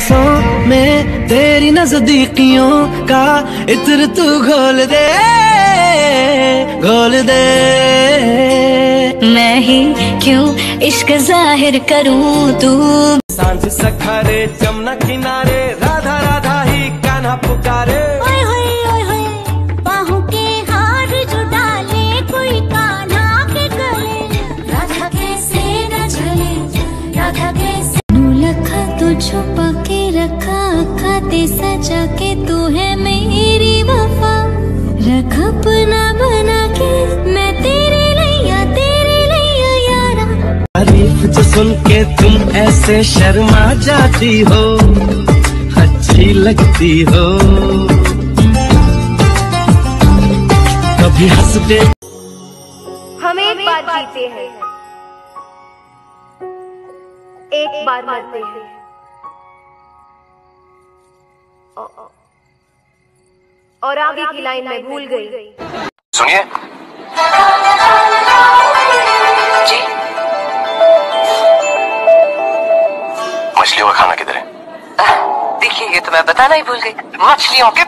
सांसों में तेरी नजदीकियों का इत्र तू घोल दे घोल दे। मैं ही क्यों इश्क ज़ाहिर करूँ तू? साँझ सखारे जमुना किनारे सजा के तू है मेरी वफा। रख अपना बना के मैं तेरे लिया तेरे लिया यारा। तारीफ़ जो सुन के तुम ऐसे शर्मा जाती हो अच्छी लगती हो। कभी हंस दे हम एक बार जीते हैं। एक बार मरते हैं। और आगे की लाइन में भूल गई। सुनिए। मछलियों का खाना किधर है? देखिए ये तो मैं बताना ही भूल गई। मछलियों के